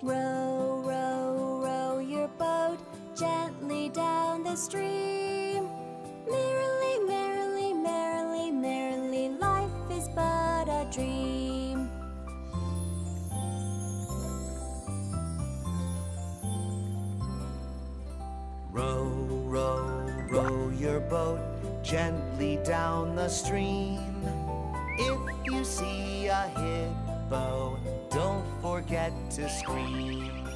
Row, row, row your boat gently down the stream. Merrily, merrily, merrily, merrily, life is but a dream. Row, row, row your boat gently down the stream. If you see a hippo, forget to scream.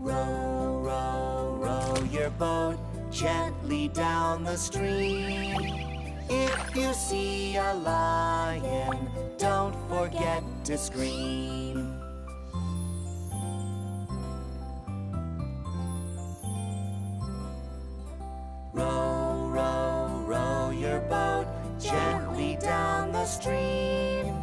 Row, row, row your boat gently down the stream. If you see a lion, don't forget to scream. Stream.